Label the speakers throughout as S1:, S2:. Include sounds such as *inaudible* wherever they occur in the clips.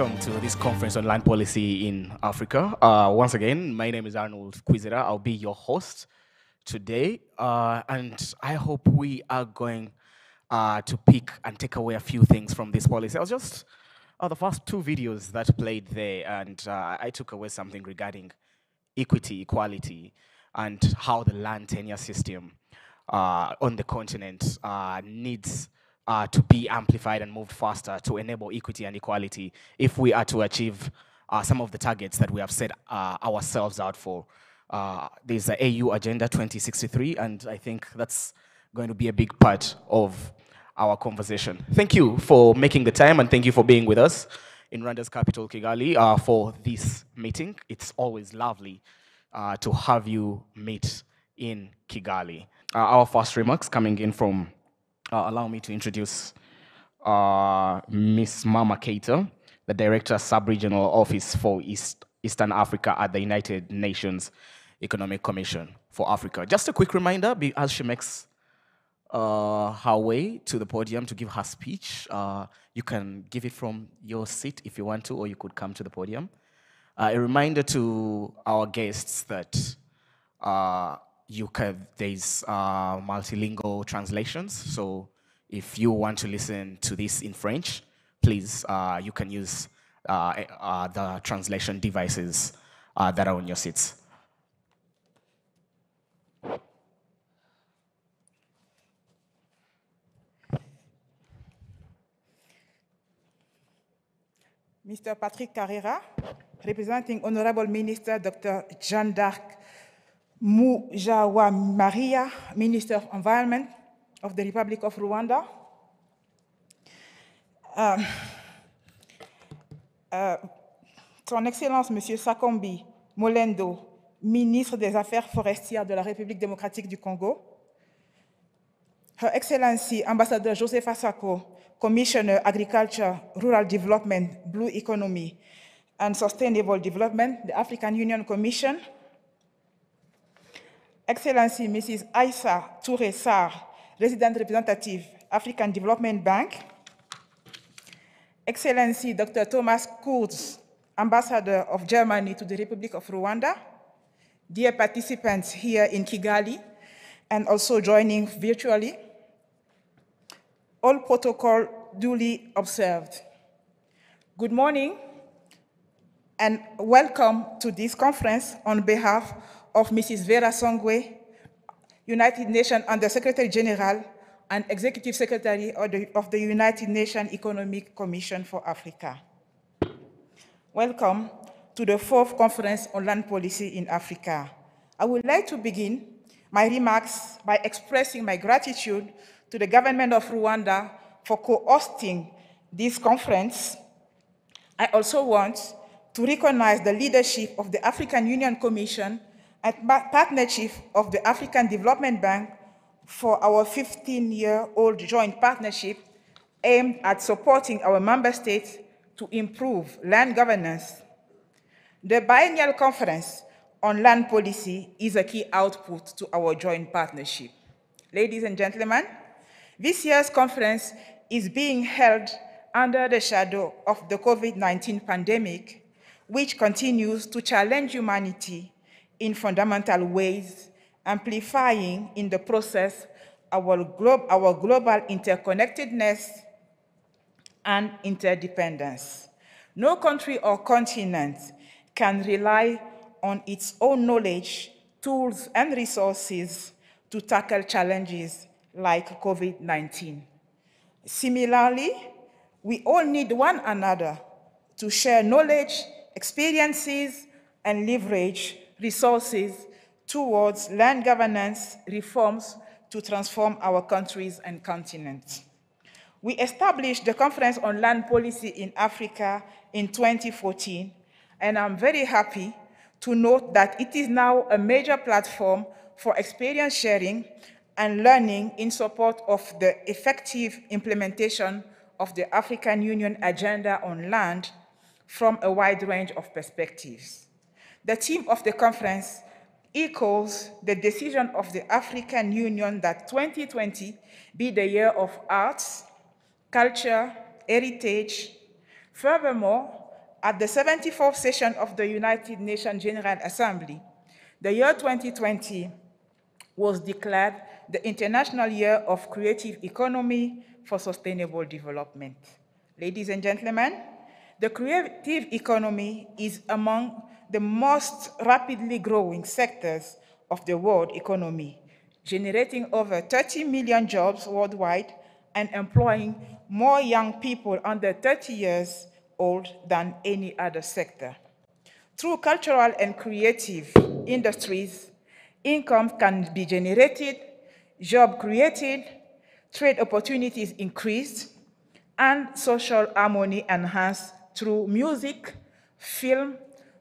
S1: welcome to this conference on land policy in Africa. Uh, once again, my name is Arnold Kwizera. I'll be your host today, uh, and I hope we are going uh, to pick and take away a few things from this policy. I was just uh, the first two videos that played there, and uh, I took away something regarding equity, equality, and how the land tenure system uh, on the continent needs uh, to be amplified and moved faster to enable equity and equality if we are to achieve uh, some of the targets that we have set uh, ourselves out for. Uh, there's the AU Agenda 2063, and I think that's going to be a big part of our conversation. Thank you for making the time, and thank you for being with us in Rwanda's capital, Kigali, uh, for this meeting. It's always lovely uh, to have you meet in Kigali. Our first remarks coming in from, uh, allow me to introduce uh, Miss Mama Keita, the Director Sub-Regional Office for East, Eastern Africa at the United Nations Economic Commission for Africa. Just a quick reminder, as she makes uh, her way to the podium to give her speech, uh, you can give it from your seat if you want to, or you could come to the podium. Uh, a reminder to our guests that uh, you can, there's uh, multilingual translations. So if you want to listen to this in French, please, uh, you can use uh, uh, the translation devices uh, that are on your seats.
S2: Mr. Patrick Karera, representing Honorable Minister Dr. Jean d'Arc Mujawa Maria, Minister of Environment of the Republic of Rwanda. Um, euh, Son Excellence Monsieur Sakombi Molendo, ministre des Affaires forestières de la République démocratique du Congo. Her Excellency Ambassador Joseph Asako, Commissioner Agriculture, Rural Development, Blue Economy, and Sustainable Development, the African Union Commission. Excellency Mrs. Aissa Touré Sarr, Resident Representative, African Development Bank. Excellency Dr. Thomas Kurz, Ambassador of Germany to the Republic of Rwanda. Dear participants here in Kigali and also joining virtually, all protocol duly observed. Good morning and welcome to this conference on behalf of Mrs. Vera Songwe, United Nations Under Secretary General and Executive Secretary of the, of the United Nations Economic Commission for Africa. Welcome to the fourth conference on land policy in Africa. I would like to begin my remarks by expressing my gratitude to the government of Rwanda for co-hosting this conference. I also want to recognize the leadership of the African Union Commission and partnership of the African Development Bank for our 15-year-old joint partnership aimed at supporting our member states to improve land governance. The biennial conference on land policy is a key output to our joint partnership. Ladies and gentlemen, this year's conference is being held under the shadow of the COVID 19 pandemic, which continues to challenge humanity in fundamental ways, amplifying in the process our, glo- our global interconnectedness and interdependence. No country or continent can rely on its own knowledge, tools, and resources to tackle challenges like COVID 19. Similarly, we all need one another to share knowledge, experiences, and leverage resources towards land governance reforms to transform our countries and continents. We established the Conference on Land Policy in Africa in 2014, and I'm very happy to note that it is now a major platform for experience sharing and learning in support of the effective implementation of the African Union Agenda on Land from a wide range of perspectives. The theme of the conference equals the decision of the African Union that 2020 be the year of arts, culture, heritage, Furthermore, at the 74th session of the United Nations General Assembly, the year 2020 was declared the International Year of Creative Economy for Sustainable Development. Ladies and gentlemen, the creative economy is among the most rapidly growing sectors of the world economy, generating over 30 million jobs worldwide and employing more young people under 30 years old than any other sector. Through cultural and creative industries, income can be generated, job created, trade opportunities increased, and social harmony enhanced through music, film,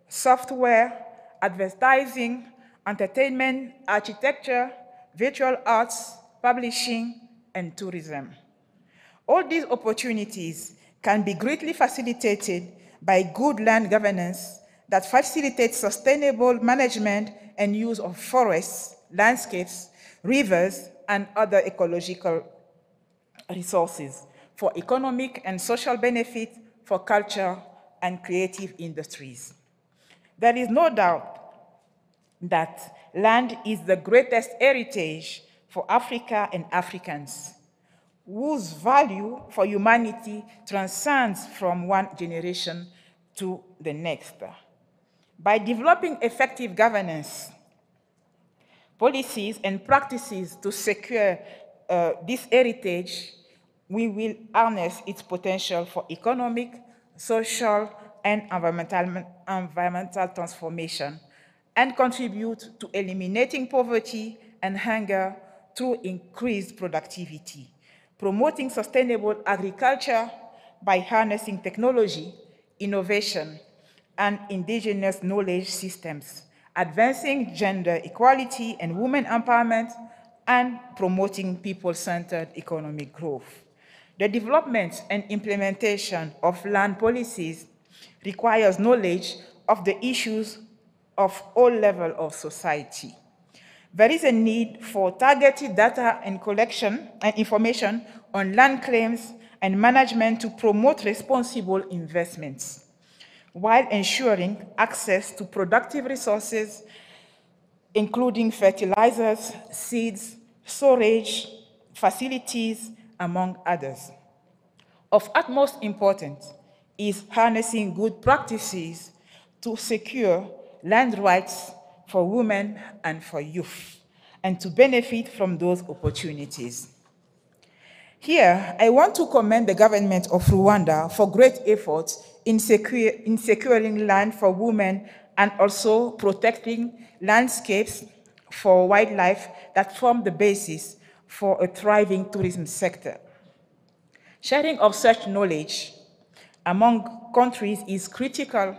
S2: software, advertising, entertainment, architecture, virtual arts, publishing, and tourism. All these opportunities can be greatly facilitated by good land governance that facilitates sustainable management and use of forests, landscapes, rivers, and other ecological resources for economic and social benefit for culture and creative industries. There is no doubt that land is the greatest heritage for Africa and Africans whose value for humanity transcends from one generation to the next. By developing effective governance, policies, and practices to secure uh, this heritage, we will harness its potential for economic, social, and environmental, environmental transformation and contribute to eliminating poverty and hunger through increased productivity promoting sustainable agriculture by harnessing technology, innovation, and indigenous knowledge systems, advancing gender equality and women empowerment, and promoting people-centered economic growth. The development and implementation of land policies requires knowledge of the issues of all levels of society. There is a need for targeted data and collection and information on land claims and management to promote responsible investments while ensuring access to productive resources, including fertilizers, seeds, storage, facilities, among others. Of utmost importance is harnessing good practices to secure land rights for women and for youth, and to benefit from those opportunities. Here, I want to commend the government of Rwanda for great efforts in, secure, in securing land for women and also protecting landscapes for wildlife that form the basis for a thriving tourism sector. Sharing of such knowledge among countries is critical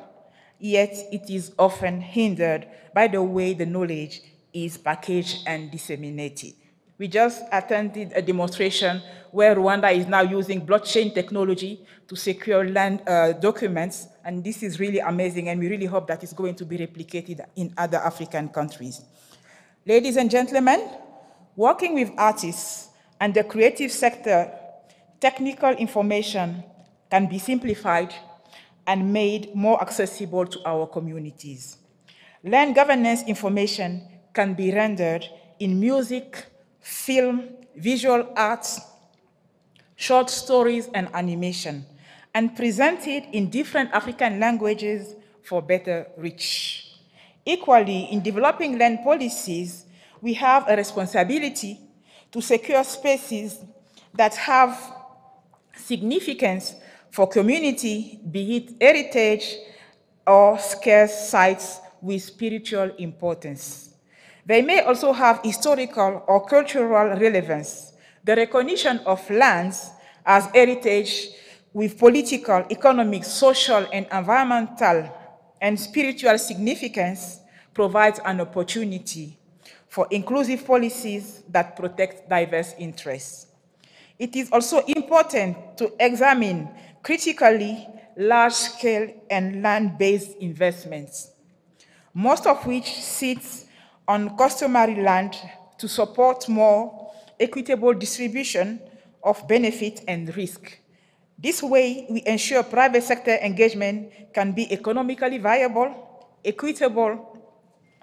S2: yet it is often hindered by the way the knowledge is packaged and disseminated. We just attended a demonstration where Rwanda is now using blockchain technology to secure land uh, documents, and this is really amazing, and we really hope that it's going to be replicated in other African countries. Ladies and gentlemen, working with artists and the creative sector, technical information can be simplified and made more accessible to our communities. Land governance information can be rendered in music, film, visual arts, short stories, and animation, and presented in different African languages for better reach. Equally, in developing land policies, we have a responsibility to secure spaces that have significance for community, be it heritage or scarce sites with spiritual importance. They may also have historical or cultural relevance. The recognition of lands as heritage with political, economic, social, and environmental and spiritual significance provides an opportunity for inclusive policies that protect diverse interests. It is also important to examine critically large-scale and land-based investments, most of which sits on customary land to support more equitable distribution of benefit and risk. This way, we ensure private sector engagement can be economically viable, equitable,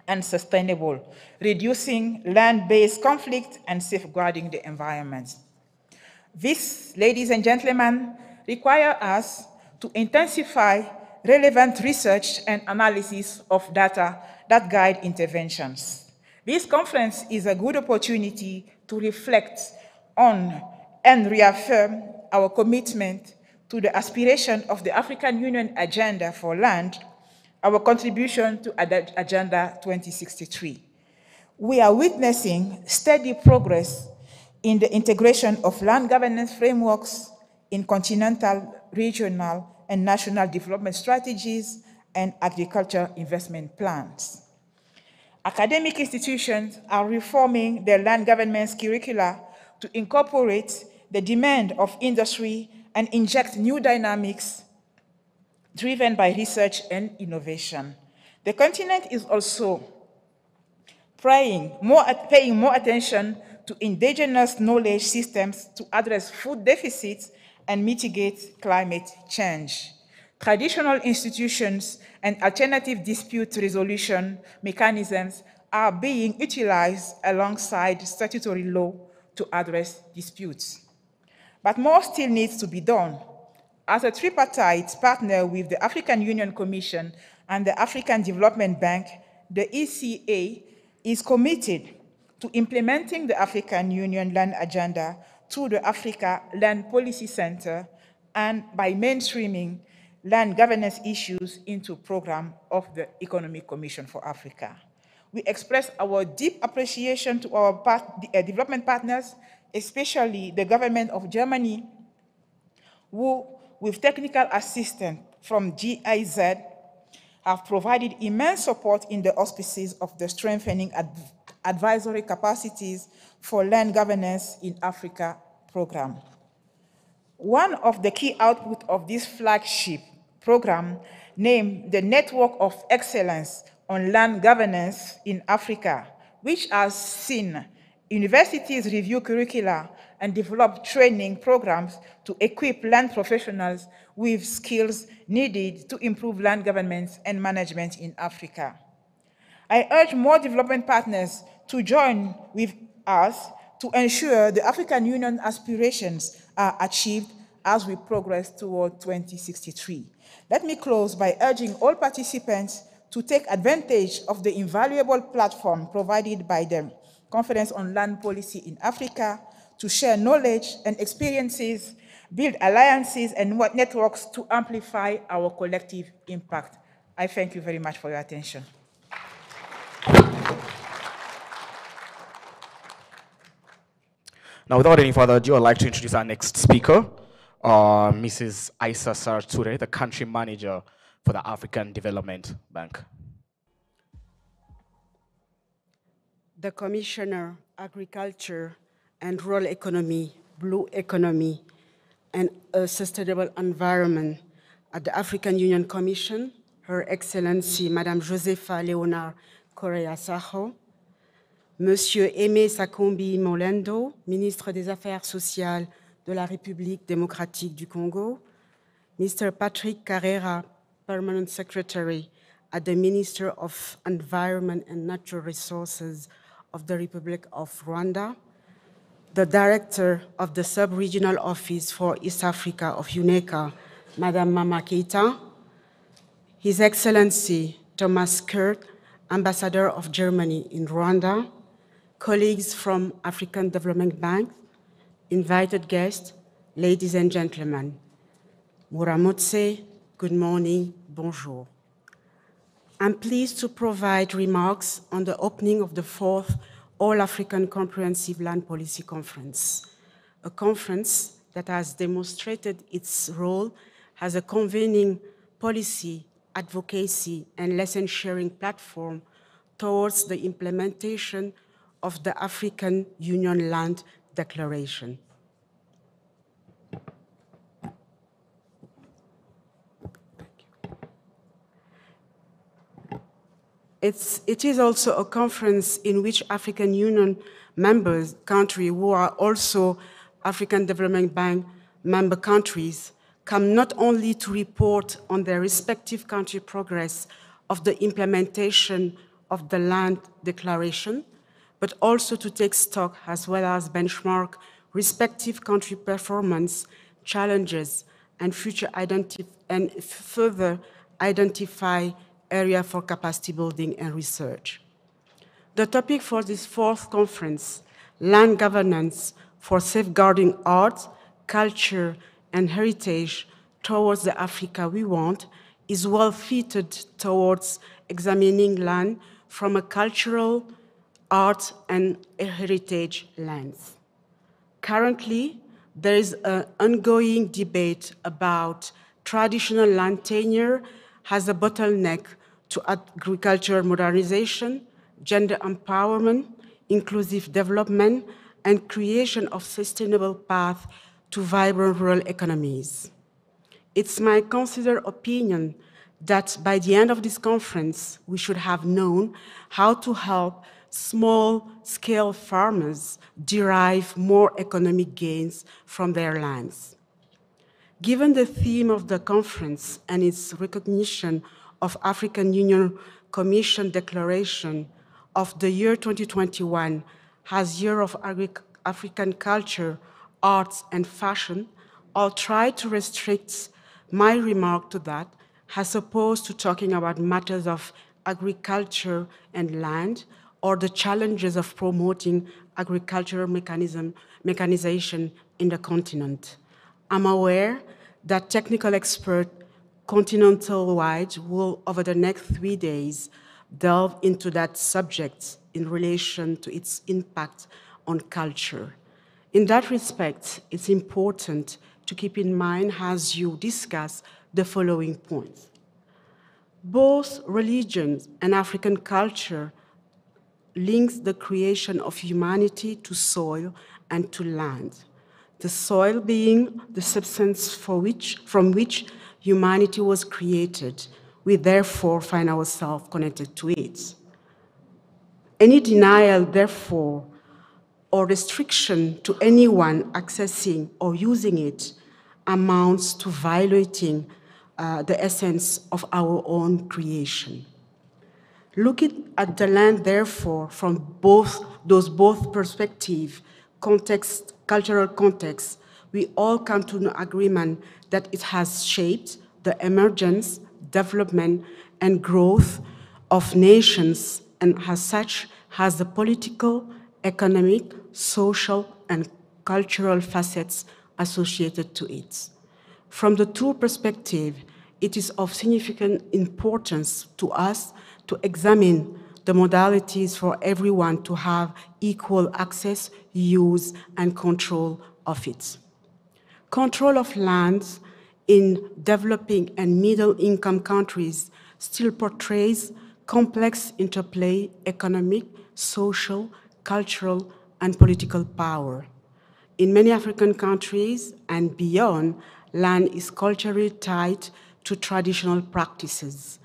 S2: and sustainable, reducing land-based conflict and safeguarding the environment. This, ladies and gentlemen, require us to intensify relevant research and analysis of data that guide interventions. This conference is a good opportunity to reflect on and reaffirm our commitment to the aspiration of the African Union Agenda for Land, our contribution to Agenda 2063. We are witnessing steady progress in the integration of land governance frameworks in continental, regional, and national development strategies and agriculture investment plans. Academic institutions are reforming their land governance curricula to incorporate the demand of industry and inject new dynamics driven by research and innovation. The continent is also more, paying more attention to indigenous knowledge systems to address food deficits and mitigate climate change. Traditional institutions and alternative dispute resolution mechanisms are being utilized alongside statutory law to address disputes. But more still needs to be done. As a tripartite partner with the African Union Commission and the African Development Bank, the ECA is committed to implementing the African Union Land Agenda through the Africa Land Policy Center and by mainstreaming land governance issues into program of the Economic Commission for Africa. We express our deep appreciation to our part, uh, development partners, especially the government of Germany, who, with technical assistance from GIZ, have provided immense support in the auspices of the strengthening ad advisory capacities for land governance in Africa program. One of the key outputs of this flagship program, named the Network of Excellence on Land Governance in Africa, which has seen universities review curricula and develop training programs to equip land professionals with skills needed to improve land governance and management in Africa. I urge more development partners to join with us to ensure the African Union aspirations are achieved as we progress toward 2063. Let me close by urging all participants to take advantage of the invaluable platform provided by the Conference on Land Policy in Africa to share knowledge and experiences, build alliances and networks to amplify our collective impact. I thank you very much for your attention.
S1: Now, without any further ado, I'd like to introduce our next speaker, uh, Mrs. Isa Sarture, the country manager for the African Development Bank.
S3: The Commissioner, Agriculture and Rural Economy, Blue Economy, and a Sustainable Environment at the African Union Commission, Her Excellency Madame Josefa Leonel Correia Sacko, Monsieur Aimé Sakombi Molendo, ministre des Affaires sociales de la République démocratique du Congo, Mr. Patrick Karera, Permanent Secretary at the Minister of Environment and Natural Resources of the Republic of Rwanda, the Director of the Sub-Regional Office for East Africa of UNECA, Madame Mama Keita, His Excellency Thomas Kurz, Ambassador of Germany in Rwanda, colleagues from African Development Bank, invited guests, ladies and gentlemen. Mwaramutse, good morning, bonjour. I'm pleased to provide remarks on the opening of the fourth All-African Comprehensive Land Policy Conference, a conference that has demonstrated its role as a convening policy, advocacy, and lesson sharing platform towards the implementation of the African Union Land Declaration. It's, it is also a conference in which African Union members, countries who are also African Development Bank member countries, come not only to report on their respective country progress of the implementation of the land declaration, but also to take stock as well as benchmark respective country performance, challenges, and future identif and further identify area for capacity building and research. The topic for this fourth conference, land governance for safeguarding art, culture, and heritage towards the Africa we want, is well fitted towards examining land from a cultural, art, and heritage lands. Currently, there is an ongoing debate about traditional land tenure as a bottleneck to agricultural modernization, gender empowerment, inclusive development, and creation of sustainable path to vibrant rural economies. It's my considered opinion that by the end of this conference, we should have known how to help small-scale farmers derive more economic gains from their lands. Given the theme of the conference and its recognition of African Union Commission declaration of the year 2021 as Year of African Culture, Arts and Fashion, I'll try to restrict my remark to that as opposed to talking about matters of agriculture and land or the challenges of promoting agricultural mechanism, mechanization in the continent. I'm aware that technical experts continental-wide will, over the next three days, delve into that subject in relation to its impact on culture. In that respect, it's important to keep in mind as you discuss the following points. Both religions and African culture links the creation of humanity to soil and to land. The soil being the substance for which, from which humanity was created. We therefore find ourselves connected to it. Any denial, therefore, or restriction to anyone accessing or using it amounts to violating uh, the essence of our own creation. Looking at the land, therefore, from both those both perspectives, context, cultural context, we all come to an agreement that it has shaped the emergence, development, and growth of nations, and as such has the political, economic, social, and cultural facets associated to it. From the two perspectives, it is of significant importance to us to examine the modalities for everyone to have equal access, use, and control of it. Control of lands in developing and middle-income countries still portrays complex interplay, economic, social, cultural, and political power. In many African countries and beyond, land is culturally tied to traditional practices.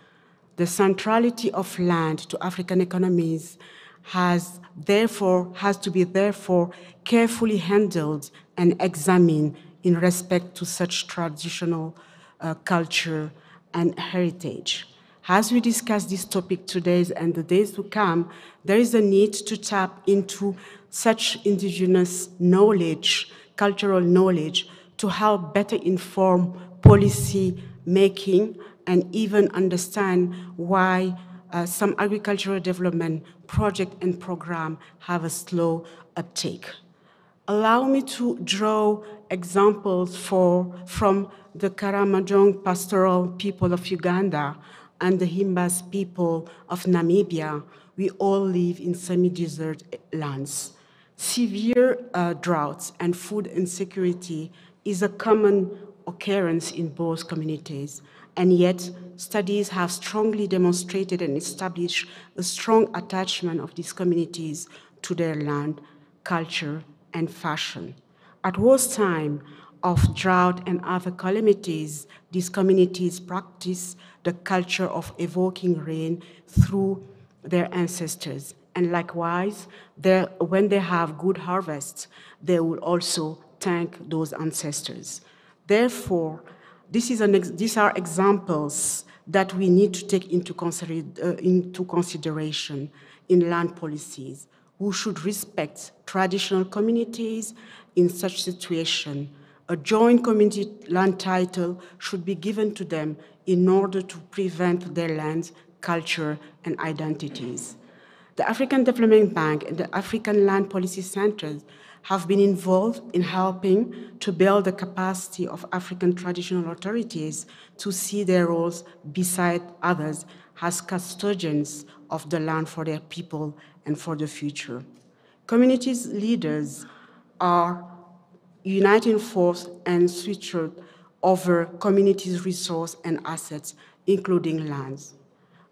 S3: The centrality of land to African economies has therefore has to be therefore carefully handled and examined in respect to such traditional uh, culture and heritage. As we discuss this topic today and the days to come, there is a need to tap into such indigenous knowledge, cultural knowledge, to help better inform policy making and even understand why uh, some agricultural development project and program have a slow uptake. Allow me to draw examples for, from the Karamojong pastoral people of Uganda and the Himbas people of Namibia. We all live in semi-desert lands. Severe uh, droughts and food insecurity is a common occurrence in both communities, and yet studies have strongly demonstrated and established a strong attachment of these communities to their land, culture, and fashion. At worst time of drought and other calamities, these communities practice the culture of evoking rain through their ancestors. And likewise, when they have good harvests, they will also thank those ancestors. Therefore, This is an these are examples that we need to take into, consider uh, into consideration in land policies, who should respect traditional communities in such situation. A joint community land title should be given to them in order to prevent their lands, culture, and identities. The African Development Bank and the African Land Policy Centers have been involved in helping to build the capacity of African traditional authorities to see their roles beside others as custodians of the land for their people and for the future. Communities leaders are uniting force and switched over communities' resources and assets, including lands.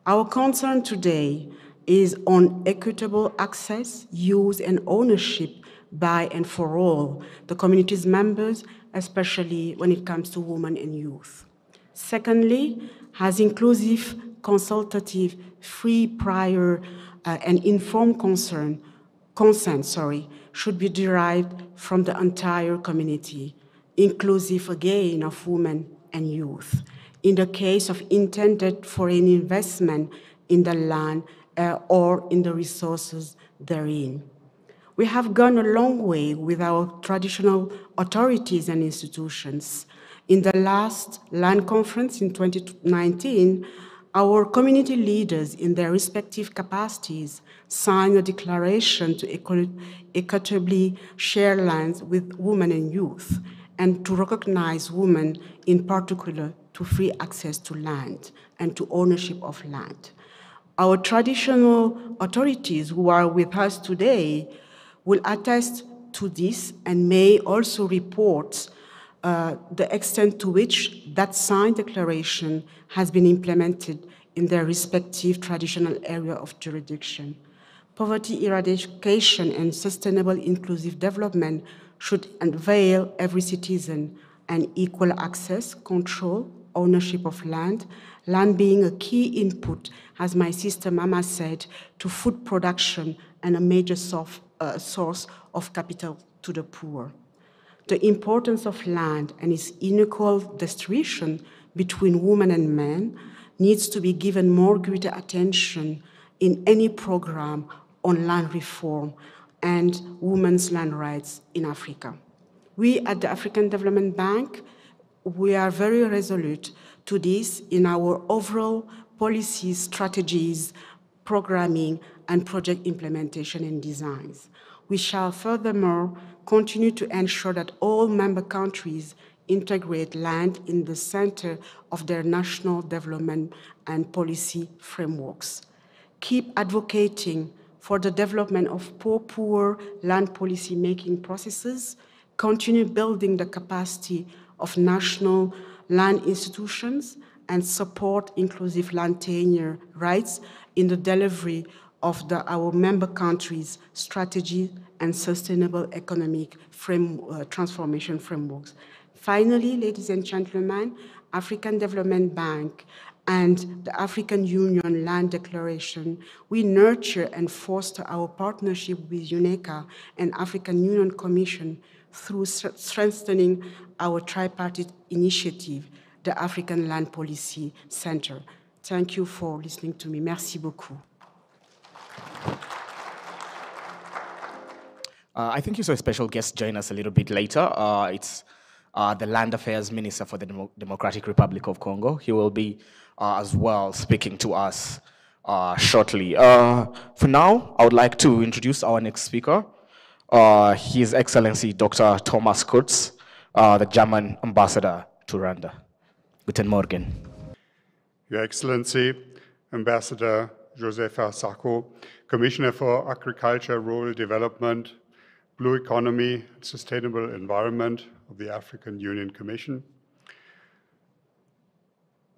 S3: Our concern today is on equitable access, use, and ownership by and for all the community's members, especially when it comes to women and youth. Secondly, has inclusive, consultative, free, prior, uh, and informed concern, consent sorry, should be derived from the entire community, inclusive again of women and youth. In the case of intended foreign investment in the land uh, or in the resources therein. We have gone a long way with our traditional authorities and institutions. In the last land conference in 2019, our community leaders in their respective capacities signed a declaration to equitably share lands with women and youth and to recognize women in particular to free access to land and to ownership of land. Our traditional authorities who are with us today will attest to this and may also report uh, the extent to which that signed declaration has been implemented in their respective traditional area of jurisdiction. Poverty eradication and sustainable inclusive development should unveil every citizen an equal access, control, ownership of land, land being a key input, as my sister Mama said, to food production and a major source uh, source of capital to the poor. The importance of land and its unequal distribution between women and men needs to be given more greater attention in any program on land reform and women's land rights in Africa. We at the African Development Bank, we are very resolute to this in our overall policy strategies, programming, and project implementation and designs. We shall furthermore continue to ensure that all member countries integrate land in the center of their national development and policy frameworks. Keep advocating for the development of pro-poor land policy making processes, continue building the capacity of national land institutions, and support inclusive land tenure rights in the delivery of the, our member countries' strategy and sustainable economic frame, uh, transformation frameworks. Finally, ladies and gentlemen, African Development Bank and the African Union Land Declaration, we nurture and foster our partnership with UNECA and African Union Commission through strengthening our tripartite initiative, the African Land Policy Center. Thank you for listening to me. Merci beaucoup.
S1: Uh, I think you saw a special guest join us a little bit later. Uh, it's uh, the Land Affairs Minister for the Demo Democratic Republic of Congo. He will be uh, as well speaking to us uh, shortly. Uh, for now, I would like to introduce our next speaker, His Excellency Dr. Thomas Kurz, the German ambassador to Rwanda. Guten Morgen.
S4: Your Excellency, Ambassador Josepha Sako, Commissioner for Agriculture, Rural Development, Blue Economy, and Sustainable Environment of the African Union Commission.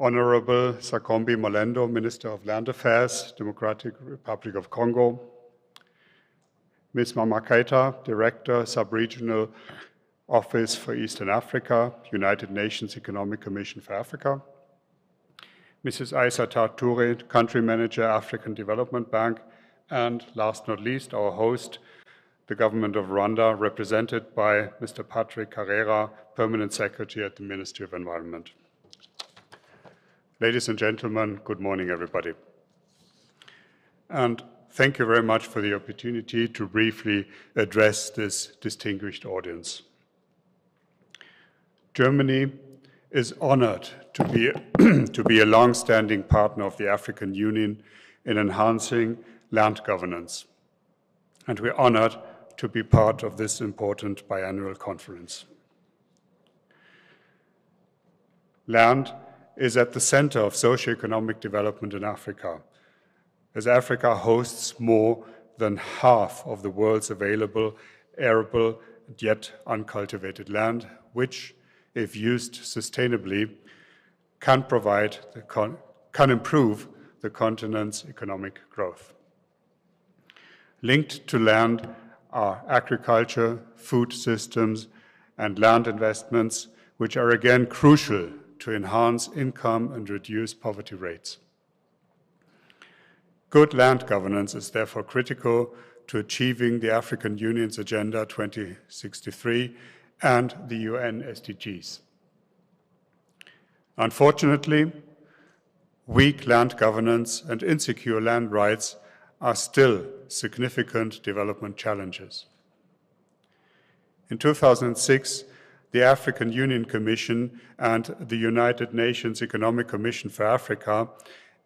S4: Honorable Sakombi Molendo, Minister of Land Affairs, Democratic Republic of Congo. Ms. Mama Keita, Director, Sub-Regional Office for Eastern Africa, United Nations Economic Commission for Africa. Mrs. Aissata Toure, Country Manager, African Development Bank, and last but not least, our host, the government of Rwanda, represented by Mr. Patrick Karera, Permanent Secretary at the Ministry of Environment. Ladies and gentlemen, good morning, everybody. And thank you very much for the opportunity to briefly address this distinguished audience. Germany is honored to be, *clears throat* to be a long-standing partner of the African Union in enhancing land governance. And we're honored to be part of this important biannual conference. Land is at the center of socio-economic development in Africa, as Africa hosts more than half of the world's available arable yet uncultivated land, which, if used sustainably, can provide, can improve the continent's economic growth. Linked to land are agriculture, food systems, and land investments, which are again crucial to enhance income and reduce poverty rates. Good land governance is therefore critical to achieving the African Union's Agenda 2063 and the UN SDGs. Unfortunately, weak land governance and insecure land rights are still significant development challenges. In 2006, the African Union Commission and the United Nations Economic Commission for Africa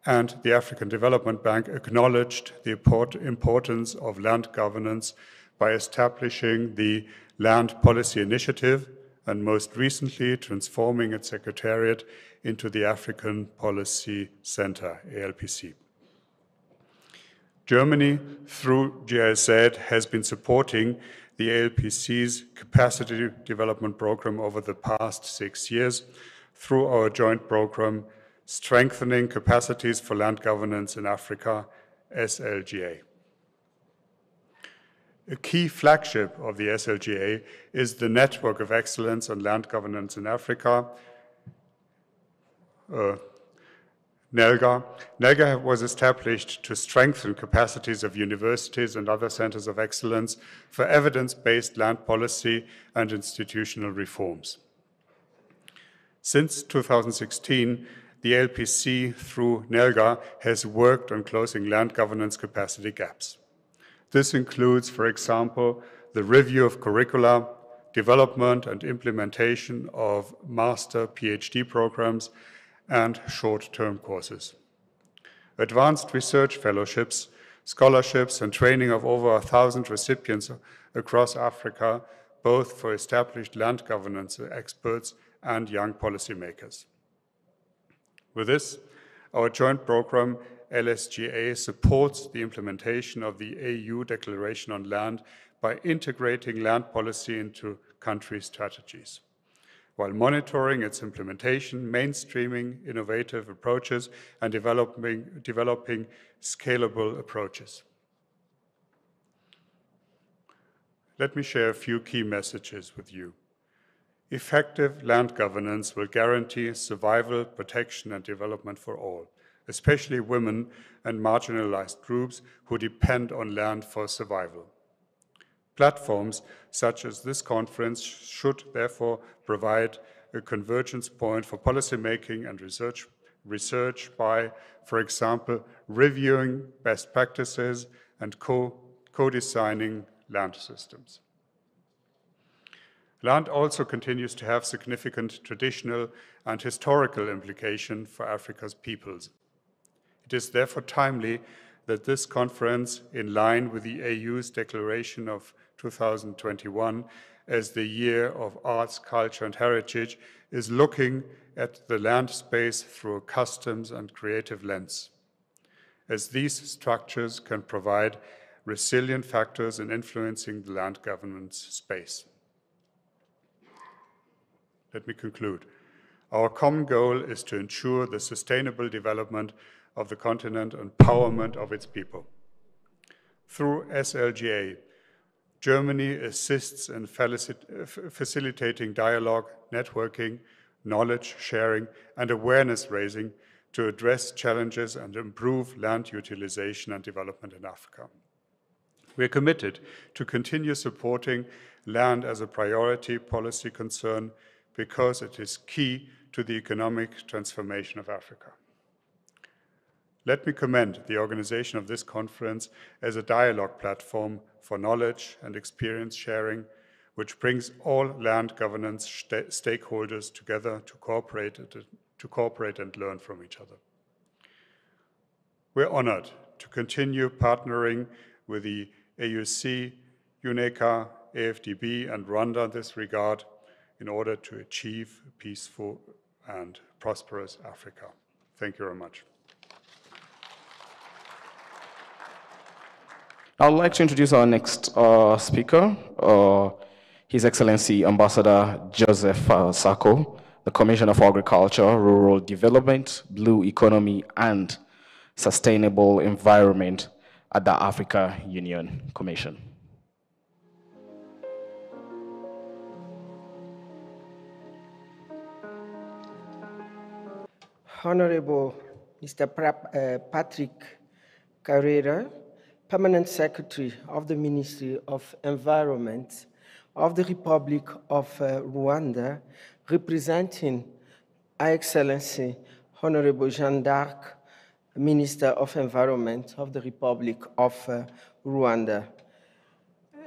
S4: and the African Development Bank acknowledged the importance of land governance by establishing the Land Policy Initiative and most recently transforming its secretariat into the African Policy Center, ALPC. Germany, through GIZ, has been supporting the ALPC's capacity development program over the past six years through our joint program, Strengthening Capacities for Land Governance in Africa, SLGA. A key flagship of the SLGA is the Network of Excellence on Land Governance in Africa, uh, NELGA. NELGA was established to strengthen capacities of universities and other centers of excellence for evidence-based land policy and institutional reforms. Since 2016, the LPC, through NELGA, has worked on closing land governance capacity gaps. This includes, for example, the review of curricula, development and implementation of master PhD programs, and short-term courses. Advanced research fellowships, scholarships, and training of over a thousand recipients across Africa, both for established land governance experts and young policymakers. With this, our joint program LSGA supports the implementation of the AU Declaration on Land by integrating land policy into country strategies while monitoring its implementation, mainstreaming innovative approaches, and developing, developing scalable approaches. Let me share a few key messages with you. Effective land governance will guarantee survival, protection, and development for all, especially women and marginalized groups who depend on land for survival. Platforms such as this conference should therefore provide a convergence point for policymaking and research, research by, for example, reviewing best practices and co-designing co land systems. Land also continues to have significant traditional and historical implication for Africa's peoples. It is therefore timely that this conference, in line with the AU's declaration of 2021 as the year of arts, culture, and heritage, is looking at the land space through customs and creative lens, as these structures can provide resilient factors in influencing the land governance space. Let me conclude. Our common goal is to ensure the sustainable development of the continent and empowerment of its people. Through SLGA, Germany assists in facilitating dialogue, networking, knowledge sharing, and awareness raising to address challenges and improve land utilization and development in Africa. We are committed to continue supporting land as a priority policy concern because it is key to the economic transformation of Africa. Let me commend the organization of this conference as a dialogue platform for knowledge and experience sharing, which brings all land governance st stakeholders together to cooperate, to cooperate and learn from each other. We're honored to continue partnering with the AUC, UNECA, AFDB, and Rwanda in this regard in order to achieve peaceful and prosperous Africa. Thank you very much.
S1: I'd like to introduce our next uh, speaker, uh, His Excellency Ambassador Joseph uh, Sacko, the Commissioner for Agriculture, Rural Development, Blue Economy, and Sustainable Environment at the Africa Union Commission.
S5: Honorable Mr. Uh, Patrick Karera, Permanent Secretary of the Ministry of Environment of the Republic of uh, Rwanda, representing Her Excellency Honorable Jeanne d'Arc, Minister of Environment of the Republic of uh, Rwanda.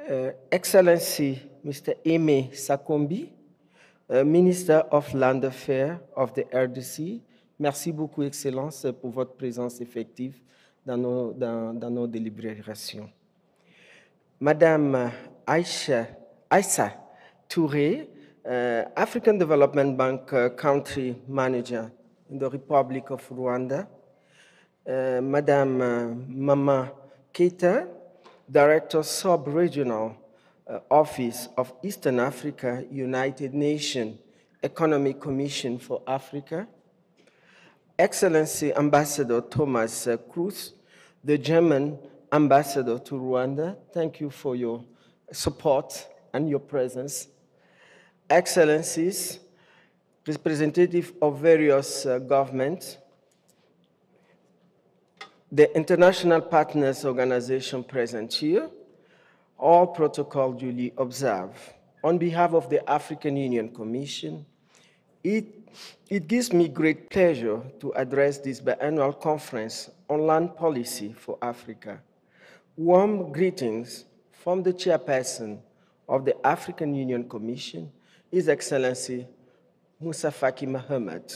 S5: Uh, Excellency Mr. Aimé Sakombi, uh, Minister of Land Affairs of the RDC, merci beaucoup, Excellence, pour votre présence effective dans nos, délibérations. Madame Aisha, Touré, uh, African Development Bank uh, Country Manager in the Republic of Rwanda, uh, Madame Mama Keita, Director Sub-Regional Office of Eastern Africa, United Nations Economic Commission for Africa, Excellency Ambassador Thomas Cruz, the German ambassador to Rwanda. Thank you for your support and your presence. Excellencies, representatives of various uh, governments, the international partners organization present here, all protocol duly observed. On behalf of the African Union Commission, it, it gives me great pleasure to address this biannual conference on land policy for Africa. Warm greetings from the chairperson of the African Union Commission, His Excellency Musa Faki Mohammed.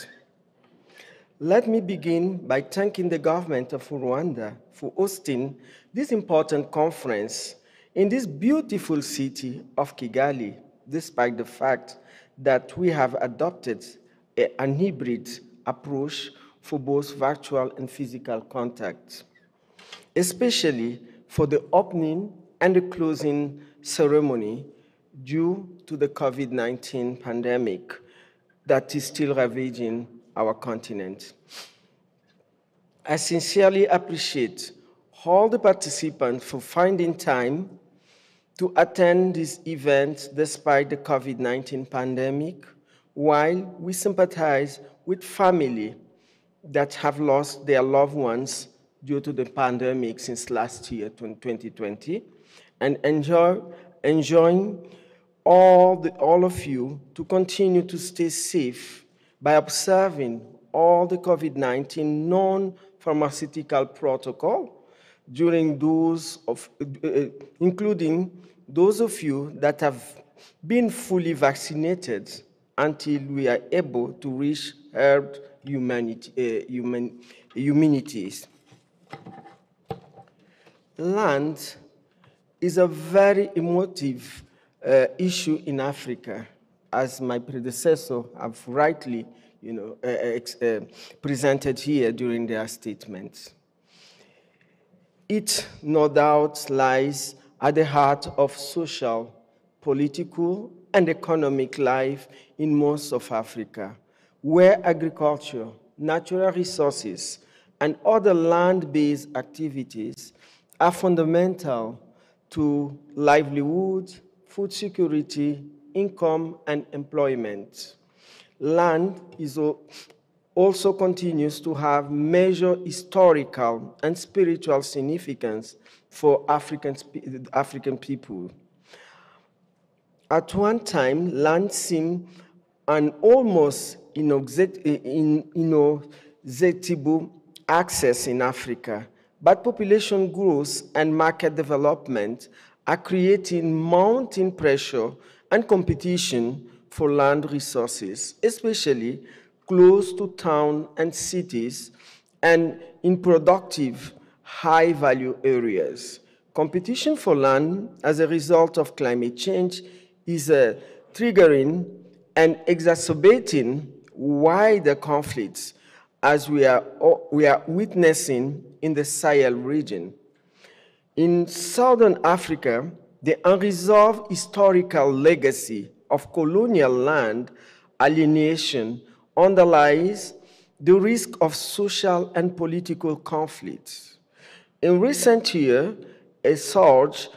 S5: Let me begin by thanking the government of Rwanda for hosting this important conference in this beautiful city of Kigali, despite the fact that we have adopted a, an hybrid approach for both virtual and physical contact, especially for the opening and the closing ceremony due to the COVID-19 pandemic that is still ravaging our continent. I sincerely appreciate all the participants for finding time to attend this event despite the COVID-19 pandemic, while we sympathize with family that have lost their loved ones due to the pandemic since last year, 2020, and enjoy, enjoying all, the, all of you to continue to stay safe by observing all the COVID-19 non-pharmaceutical protocol during those of, uh, uh, including those of you that have been fully vaccinated until we are able to reach herd humanity, uh, human, humanities. Land is a very emotive uh, issue in Africa, as my predecessor have rightly you know, uh, uh, presented here during their statements. It, no doubt, lies at the heart of social, political, and economic life in most of Africa, where agriculture, natural resources, and other land-based activities are fundamental to livelihood, food security, income, and employment. Land is also continues to have major historical and spiritual significance for African, African people. At one time, land seemed an almost inexhaustible access in Africa, but population growth and market development are creating mounting pressure and competition for land resources, especially close to town and cities and in productive, high-value areas. Competition for land as a result of climate change is uh, triggering and exacerbating wider conflicts as we are, we are witnessing in the Sahel region. In Southern Africa, the unresolved historical legacy of colonial land alienation underlies the risk of social and political conflicts. In recent years, a surge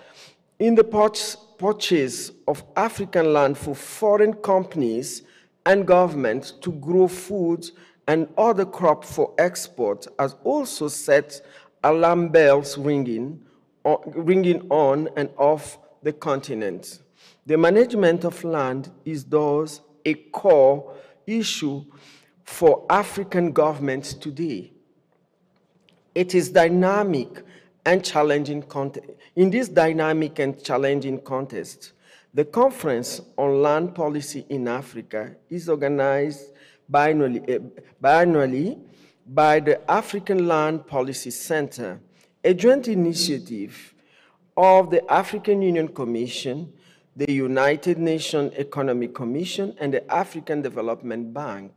S5: in the purchase of African land for foreign companies and governments to grow food and other crops for export has also set alarm bells ringing, ringing on and off the continent. The management of land is thus a core issue for African governments today. It is dynamic and challenging context. In this dynamic and challenging context, the Conference on Land Policy in Africa is organized biannually, uh, biannually by the African Land Policy Center, a joint initiative of the African Union Commission, the United Nations Economic Commission, and the African Development Bank.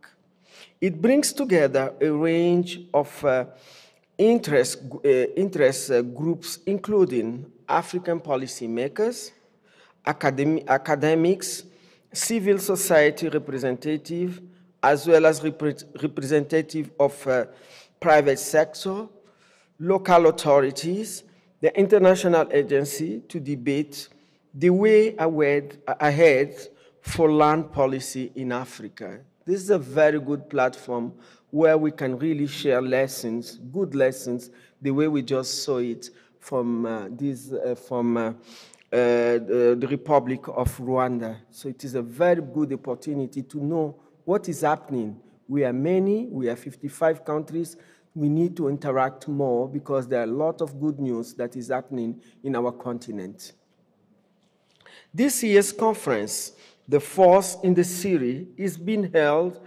S5: It brings together a range of uh, interest, uh, interest uh, groups, including African policymakers, academi academics, civil society representative, as well as repre representative of uh, private sector, local authorities, the international agency to debate the way ahead for land policy in Africa. This is a very good platform where we can really share lessons, good lessons, the way we just saw it from, uh, this, uh, from uh, uh the, the Republic of Rwanda. So it is a very good opportunity to know what is happening. We are many, we are 55 countries. We need to interact more because there are a lot of good news that is happening in our continent. This year's conference the fourth in the series is being held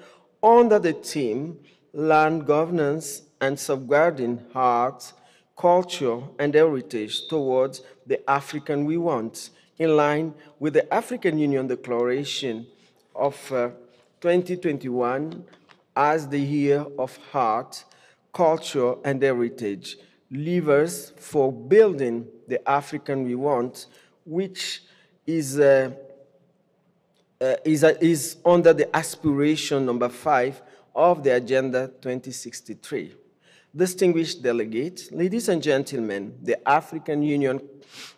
S5: under the theme Land Governance and Safeguarding Art, Culture, and Heritage towards the African we want, in line with the African Union Declaration of uh, 2021 as the year of art, culture, and heritage, levers for building the African we want, which is uh, uh, is, uh, is under the aspiration number five of the Agenda 2063. Distinguished delegates, ladies and gentlemen, the African Union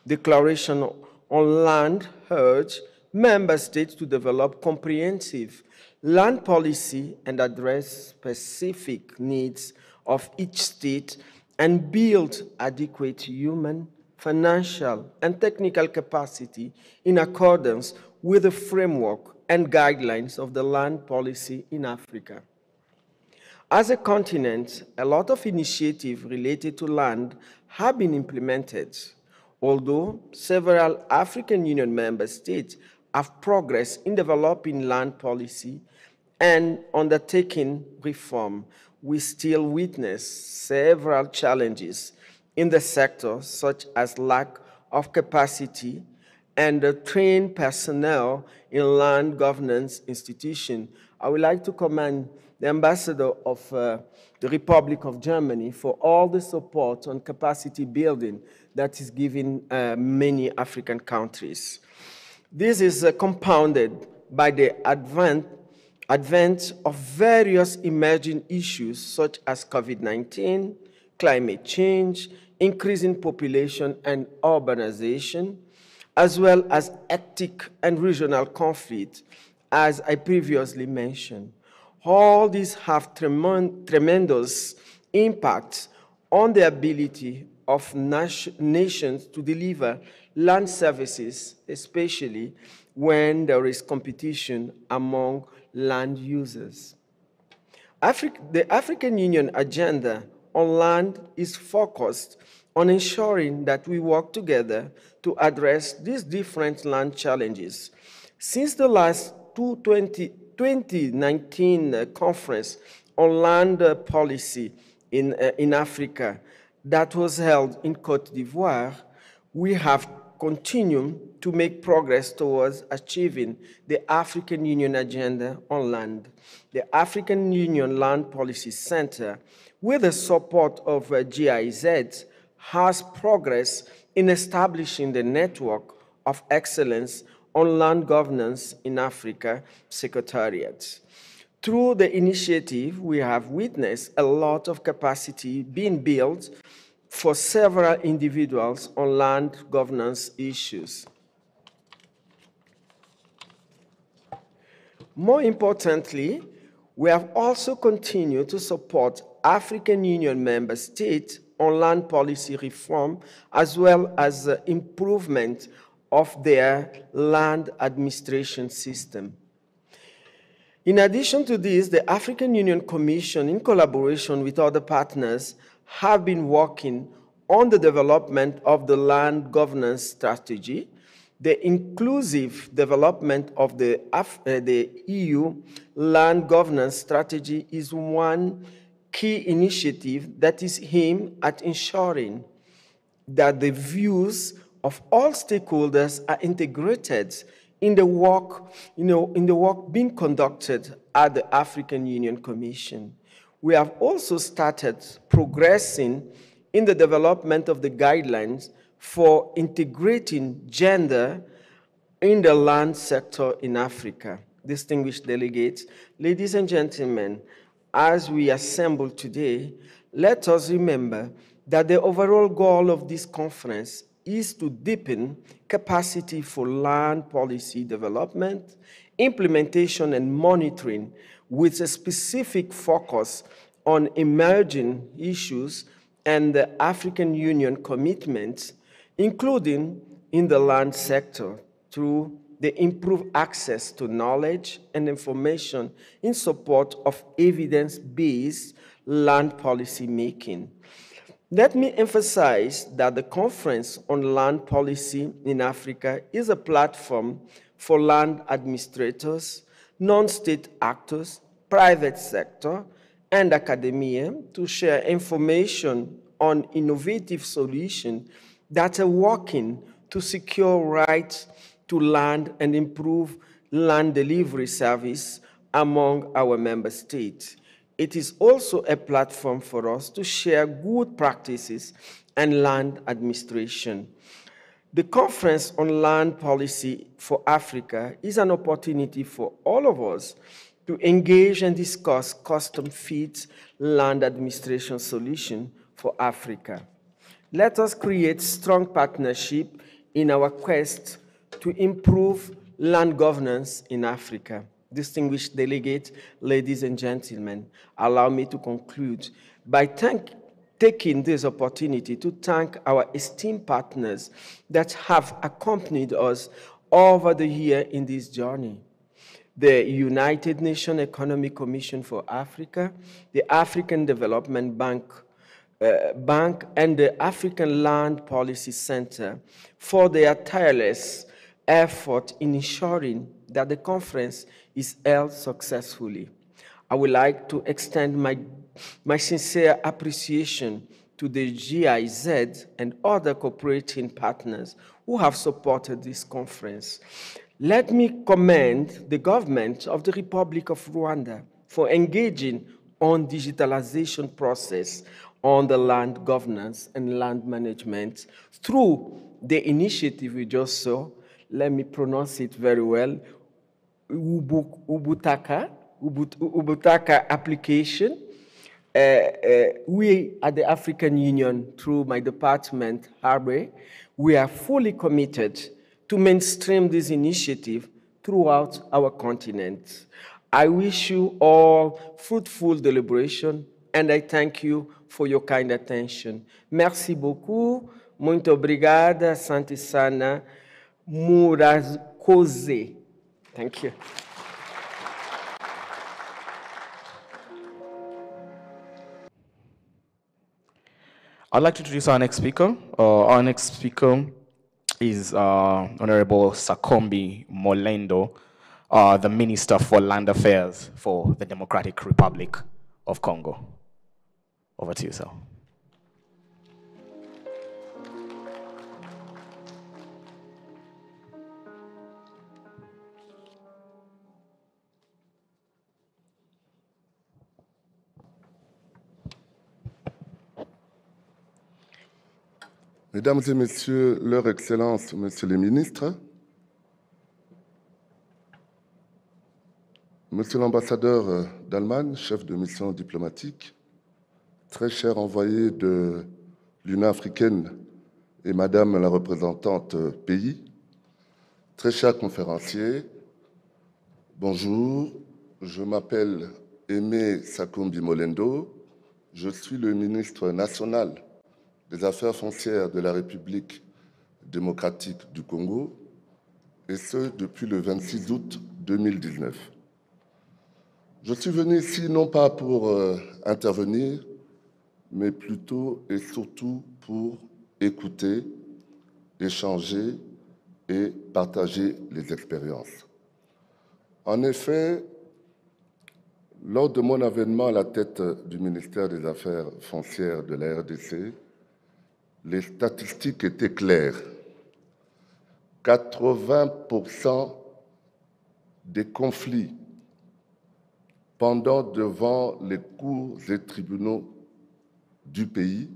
S5: Declaration on Land urged member states to develop comprehensive land policy and address specific needs of each state and build adequate human, financial, and technical capacity in accordance with the framework and guidelines of the land policy in Africa. As a continent, a lot of initiatives related to land have been implemented, although several African Union member states have progressed in developing land policy and undertaking reform, we still witness several challenges in the sector, such as lack of capacity and the trained personnel in land governance institution. I would like to commend the ambassador of uh, the Republic of Germany for all the support on capacity building that is given uh, many African countries. This is uh, compounded by the advent, advent of various emerging issues such as COVID-19, climate change, increasing population and urbanization, as well as ethnic and regional conflict, as I previously mentioned. All these have tremendous impact on the ability of nations to deliver land services, especially when there is competition among land users. Afri the African Union Agenda on land is focused on ensuring that we work together to address these different land challenges. Since the last 2019 uh, conference on land uh, policy in, uh, in Africa that was held in Cote d'Ivoire, we have continued to make progress towards achieving the African Union agenda on land. The African Union Land Policy Center, with the support of uh, GIZ, has progress in establishing the network of excellence on land governance in Africa Secretariat. Through the initiative, we have witnessed a lot of capacity being built for several individuals on land governance issues. More importantly, we have also continued to support African Union member states on land policy reform as well as the improvement of their land administration system. In addition to this, the African Union Commission, in collaboration with other partners, have been working on the development of the land governance strategy, the inclusive development of the, Af uh, the EU land governance strategy is one key initiative that is aimed at ensuring that the views of all stakeholders are integrated in the work, you know, in the work being conducted at the African Union Commission. We have also started progressing in the development of the guidelines for integrating gender in the land sector in Africa. Distinguished delegates, ladies and gentlemen, as we assemble today, let us remember that the overall goal of this conference is to deepen capacity for land policy development, implementation, and monitoring with a specific focus on emerging issues and the African Union commitments, including in the land sector through the improved access to knowledge and information in support of evidence-based land policy making. Let me emphasize that the Conference on Land Policy in Africa is a platform for land administrators, non-state actors, private sector, and academia to share information on innovative solutions that are working to secure rights to land and improve land delivery service among our member states. It is also a platform for us to share good practices and land administration. The Conference on Land Policy for Africa is an opportunity for all of us to engage and discuss custom-fit land administration solution for Africa. Let us create strong partnership in our quest to improve land governance in Africa. Distinguished delegates, ladies and gentlemen, allow me to conclude by thank, taking this opportunity to thank our esteemed partners that have accompanied us over the year in this journey the United Nations Economic Commission for Africa, the African Development Bank, Uh, bank and the African Land Policy Center for their tireless effort in ensuring that the conference is held successfully. I would like to extend my, my sincere appreciation to the GIZ and other cooperating partners who have supported this conference. Let me commend the government of the Republic of Rwanda for engaging on digitalization process on the land governance and land management through the initiative we just saw. Let me pronounce it very well. Ubutaka, Ubutaka application. Uh, uh, we at the African Union, through my department, Harbour, we are fully committed to mainstream this initiative throughout our continent. I wish you all fruitful deliberation and I thank you for your kind attention. Merci beaucoup. Muito obrigada, Santi Sana Murakoze. Thank you.
S1: I'd like to introduce our next speaker. Uh, our next speaker is uh, Honorable Sakombi Molendo, uh, the Minister for Land Affairs for the Democratic Republic of Congo. Over to you, sir.
S6: Mesdames et Messieurs, Leur Excellence, Messieurs les ministres, Monsieur l'ambassadeur d'Allemagne, chef de mission diplomatique, très cher envoyé de l'Union africaine et Madame la représentante pays, très cher conférencier, bonjour, je m'appelle Aimé Sakumbi Molendo, je suis le ministre national des Affaires foncières de la République démocratique du Congo, et ce depuis le 26 août 2019. Je suis venu ici non pas pour euh, intervenir, mais plutôt et surtout pour écouter, échanger et partager les expériences. En effet, lors de mon avènement à la tête du ministère des Affaires foncières de la RDC, les statistiques étaient claires. 80% des conflits pendant devant les cours et tribunaux du pays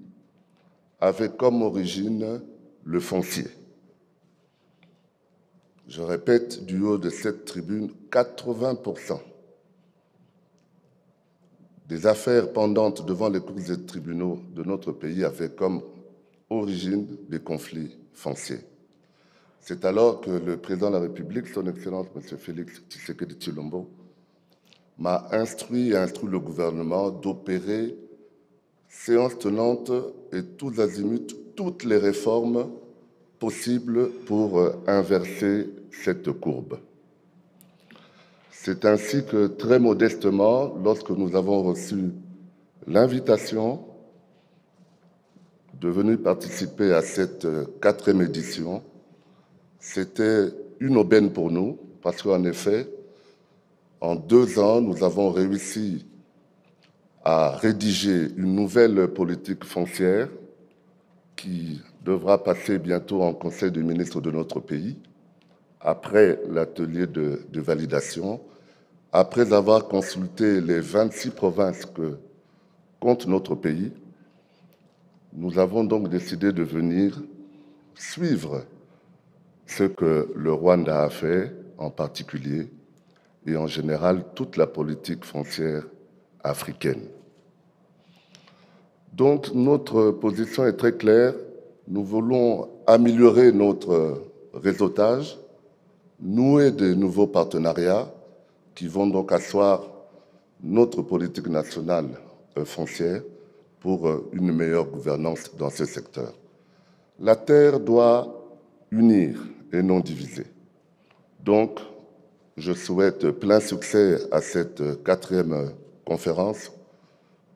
S6: avaient comme origine le foncier. Je répète, du haut de cette tribune, 80% des affaires pendantes devant les cours et tribunaux de notre pays avaient comme origine des conflits fonciers. C'est alors que le président de la République, son Excellence M. Félix Tshisekedi Chilombo, m'a instruit et instruit le gouvernement d'opérer séance tenante et tous azimuts toutes les réformes possibles pour inverser cette courbe. C'est ainsi que très modestement, lorsque nous avons reçu l'invitation de venir participer à cette quatrième édition, c'était une aubaine pour nous, parce qu'en effet, en deux ans, nous avons réussi à rédiger une nouvelle politique foncière qui devra passer bientôt en Conseil des ministres de notre pays, après l'atelier de, de, validation, après avoir consulté les 26 provinces que compte notre pays, nous avons donc décidé de venir suivre ce que le Rwanda a fait en particulier et en général toute la politique foncière africaine. Donc notre position est très claire. Nous voulons améliorer notre réseautage, nouer de nouveaux partenariats qui vont donc asseoir notre politique nationale foncière pour une meilleure gouvernance dans ce secteur. La Terre doit unir et non diviser. Donc, je souhaite plein succès à cette quatrième conférence.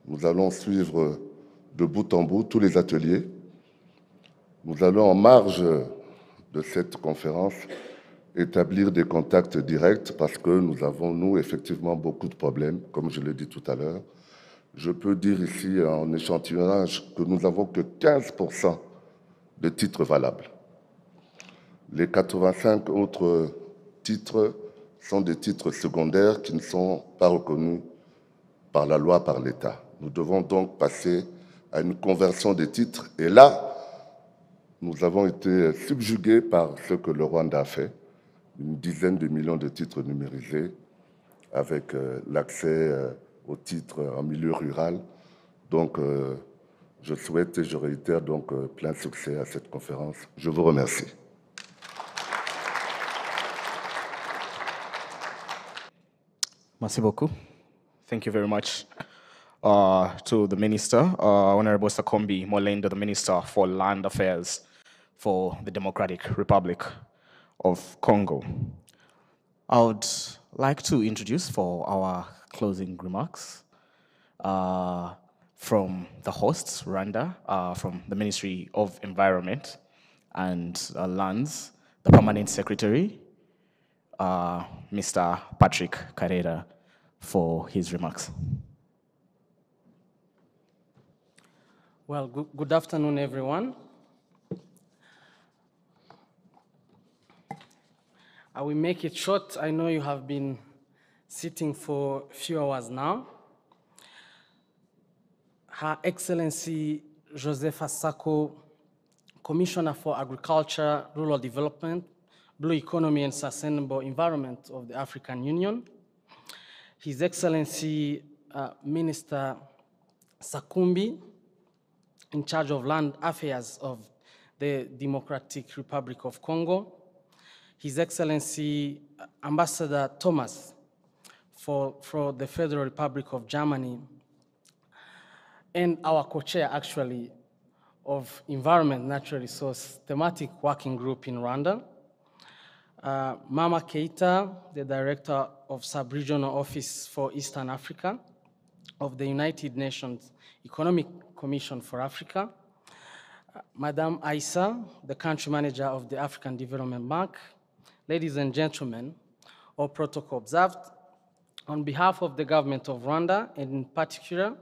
S6: Nous allons suivre de bout en bout tous les ateliers. Nous allons, en marge de cette conférence, établir des contacts directs parce que nous avons, nous, effectivement, beaucoup de problèmes, comme je l'ai dit tout à l'heure. Je peux dire ici, en échantillonnage, que nous n'avons que 15% de titres valables. Les 85 autres titres sont des titres secondaires qui ne sont pas reconnus par la loi, par l'État. Nous devons donc passer à une conversion des titres. Et là, nous avons été subjugués par ce que le Rwanda a fait, une dizaine de millions de titres numérisés, avec l'accès aux titres en milieu rural. Donc, je souhaite et je réitère donc plein succès à cette conférence. Je vous remercie.
S1: Merci beaucoup. Thank you very much uh, to the Minister, uh, Honorable Sakombi Molendo, the Minister for Land Affairs for the Democratic Republic of Congo. I would like to introduce for our closing remarks, uh, from the hosts, Rwanda, uh, from the Ministry of Environment and uh, Lands, the Permanent Secretary, uh, Mr. Patrick Karera, for his remarks.
S7: Well, good, good afternoon, everyone. I will make it short. I know you have been sitting for a few hours now. Her Excellency Joseph Sacko, Commissioner for Agriculture, Rural Development, Blue Economy and Sustainable Environment of the African Union, His Excellency uh, Minister Sakombi, in charge of land affairs of the Democratic Republic of Congo, His Excellency uh, Ambassador Thomas for, for the Federal Republic of Germany, and our co-chair actually of Environment Natural Resource Thematic Working Group in Rwanda, uh, Mama Keita, the Director of Sub-Regional Office for Eastern Africa of the United Nations Economic Commission for Africa, uh, Madame Aissa, the Country Manager of the African Development Bank, ladies and gentlemen, all protocol observed, on behalf of the government of Rwanda, and in particular,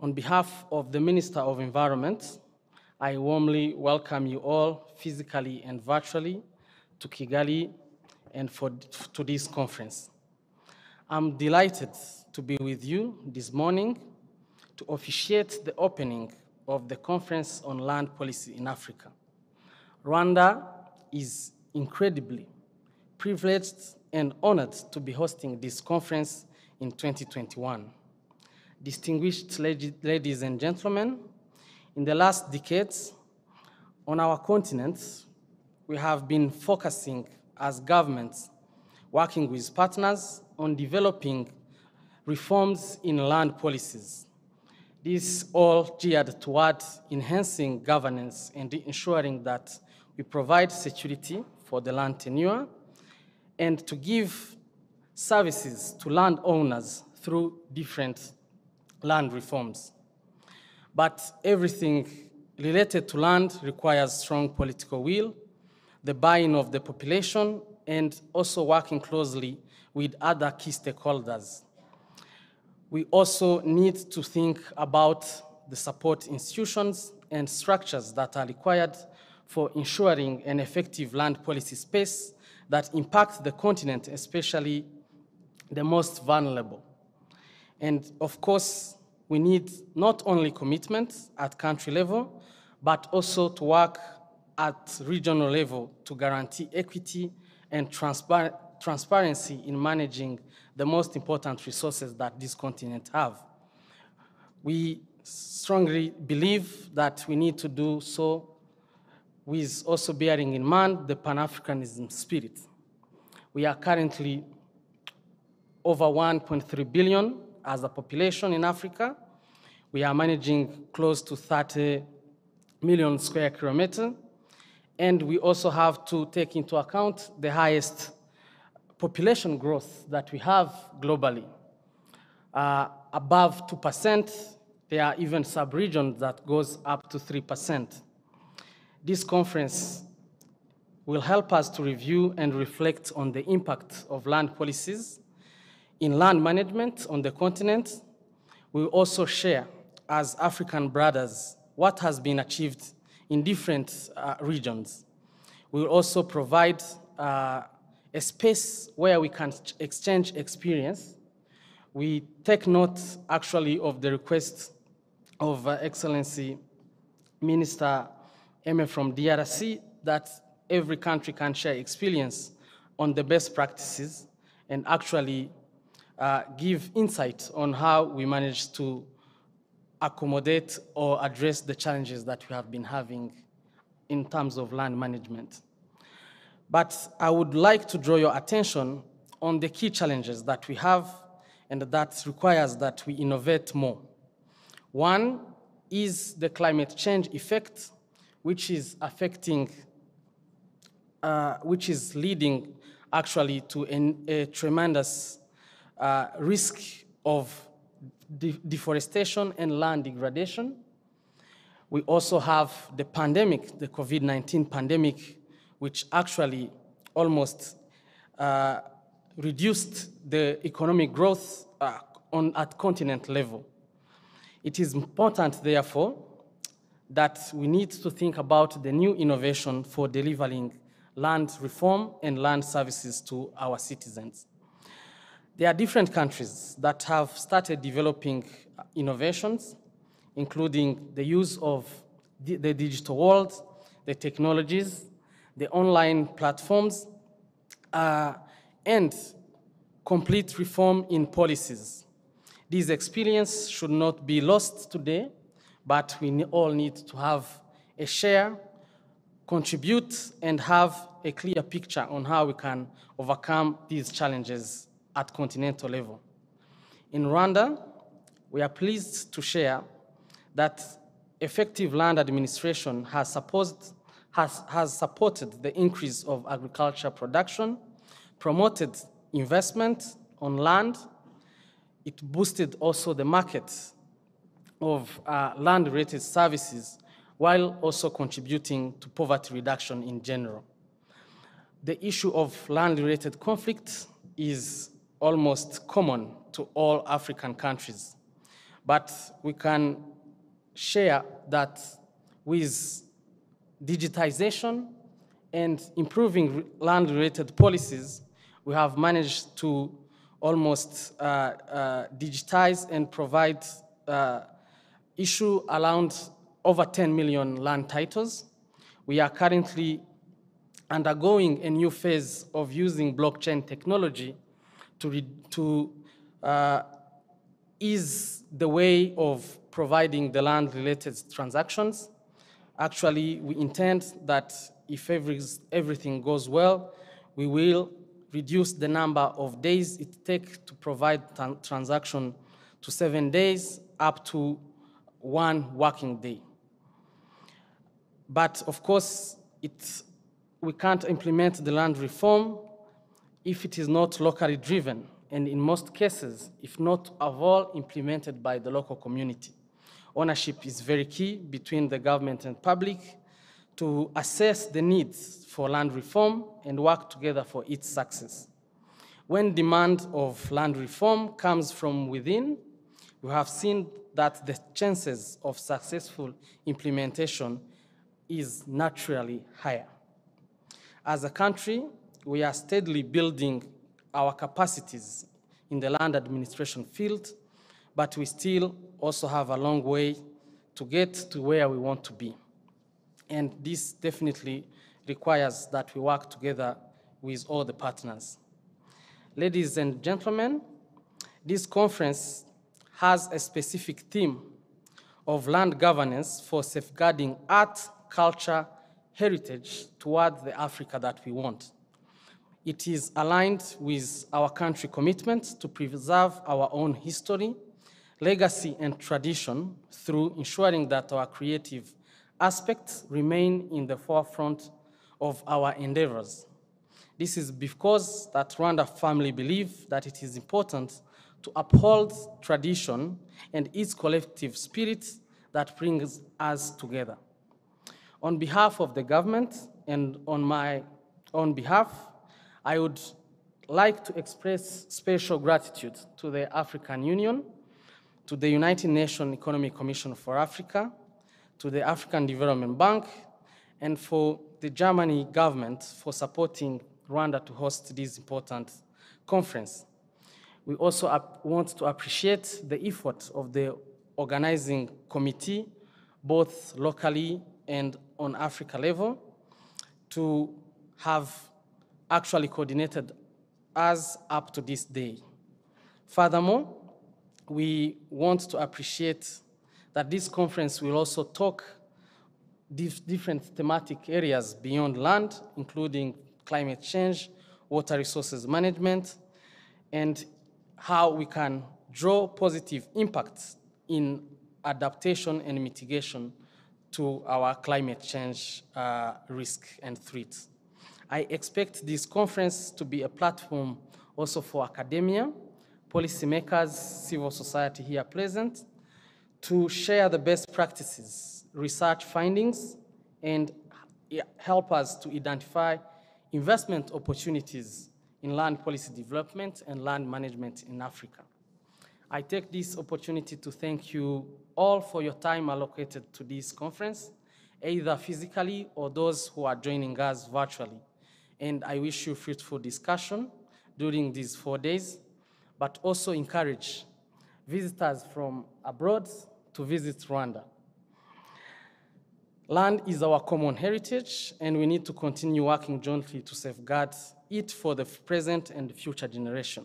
S7: on behalf of the Minister of Environment, I warmly welcome you all physically and virtually to Kigali and for, to this conference. I'm delighted to be with you this morning to officiate the opening of the Conference on Land Policy in Africa. Rwanda is incredibly privileged and honored to be hosting this conference in 2021 distinguished ladies and gentlemen, in the last decades, on our continent, we have been focusing as governments, working with partners on developing reforms in land policies. This all geared toward enhancing governance and ensuring that we provide security for the land tenure and to give services to landowners through different land reforms. But everything related to land requires strong political will, the buy-in of the population, and also working closely with other key stakeholders. We also need to think about the support institutions and structures that are required for ensuring an effective land policy space that impacts the continent, especially the most vulnerable. And of course, we need not only commitment at country level, but also to work at regional level to guarantee equity and transpar transparency in managing the most important resources that this continent have. We strongly believe that we need to do so with also bearing in mind the Pan-Africanism spirit. We are currently over 1.3 billion as a population in Africa. We are managing close to 30 million square kilometer. And we also have to take into account the highest population growth that we have globally. Uh, above 2%, there are even sub-regions that goes up to 3%. This conference will help us to review and reflect on the impact of land policies in land management on the continent, we also share as African brothers what has been achieved in different uh, regions. We will also provide uh, a space where we can exchange experience. We take note actually of the request of uh, Excellency Minister Aimé from DRC that every country can share experience on the best practices and actually uh, give insight on how we manage to accommodate or address the challenges that we have been having in terms of land management. But I would like to draw your attention on the key challenges that we have and that requires that we innovate more. One is the climate change effect, which is affecting, uh, which is leading actually to an, a tremendous uh, risk of de- deforestation and land degradation. We also have the pandemic, the COVID 19 pandemic, which actually almost uh, reduced the economic growth uh, on, at continent level. It is important, therefore, that we need to think about the new innovation for delivering land reform and land services to our citizens. There are different countries that have started developing innovations, including the use of the digital world, the technologies, the online platforms, uh, and complete reform in policies. This experience should not be lost today, but we all need to have a share, contribute, and have a clear picture on how we can overcome these challenges at continental level. In Rwanda, we are pleased to share that effective land administration has, supposed, has, has supported the increase of agriculture production, promoted investment on land, it boosted also the market of uh, land-related services while also contributing to poverty reduction in general. The issue of land-related conflict is almost common to all African countries, but we can share that with digitization and improving land-related policies, we have managed to almost uh, uh, digitize and provide uh, issue around over 10 million land titles. We are currently undergoing a new phase of using blockchain technology to, to uh, ease the way of providing the land-related transactions. Actually, we intend that if every, everything goes well, we will reduce the number of days it takes to provide tran- transaction to seven days up to one working day. But of course, it, we can't implement the land reform if it is not locally driven, and in most cases, if not of all, implemented by the local community. Ownership is very key between the government and public to assess the needs for land reform and work together for its success. When demand of land reform comes from within, we have seen that the chances of successful implementation is naturally higher. As a country, we are steadily building our capacities in the land administration field, but we still also have a long way to get to where we want to be. And this definitely requires that we work together with all the partners. Ladies and gentlemen, this conference has a specific theme of land governance for safeguarding art, culture, heritage toward the Africa that we want. It is aligned with our country commitment to preserve our own history, legacy, and tradition through ensuring that our creative aspects remain in the forefront of our endeavors. This is because that Rwanda family believe that it is important to uphold tradition and its collective spirit that brings us together. On behalf of the government and on my own behalf, I would like to express special gratitude to the African Union, to the United Nations Economic Commission for Africa, to the African Development Bank, and for the Germany government for supporting Rwanda to host this important conference. We also want to appreciate the effort of the organizing committee, both locally and on Africa level, to have actually coordinated us up to this day. Furthermore, we want to appreciate that this conference will also talk different thematic areas beyond land, including climate change, water resources management, and how we can draw positive impacts in adaptation and mitigation to our climate change uh, risk and threats. I expect this conference to be a platform also for academia, policymakers, civil society here present, to share the best practices, research findings, and help us to identify investment opportunities in land policy development and land management in Africa. I take this opportunity to thank you all for your time allocated to this conference, either physically or those who are joining us virtually. And I wish you fruitful discussion during these four days, but also encourage visitors from abroad to visit Rwanda. Land is our common heritage, and we need to continue working jointly to safeguard it for the present and future generation.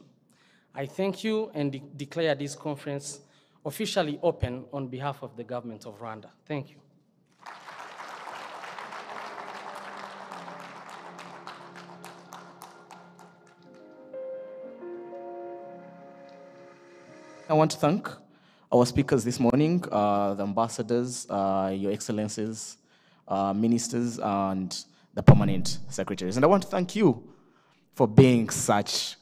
S7: I thank you and de declare this conference officially open on behalf of the government of Rwanda. Thank you.
S1: I want to thank our speakers this morning, uh, the ambassadors, uh, your excellencies, uh, ministers, and the permanent secretaries. And I want to thank you for being such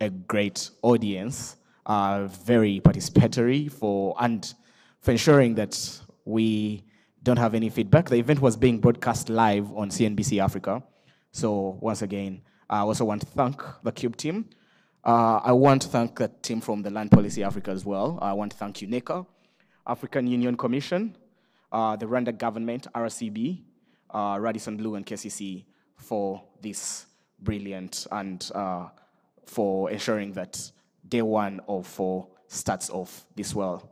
S1: a great audience, uh, very participatory for, and for ensuring that we don't have any feedback. The event was being broadcast live on CNBC Africa. So once again, I also want to thank the CUBE team uh, I want to thank the team from the Land Policy Africa as well. I want to thank UNECA, African Union Commission, uh, the Rwanda government, RCB, uh, Radisson Blu and KCC for this brilliant and uh, for ensuring that day one of four starts off this well.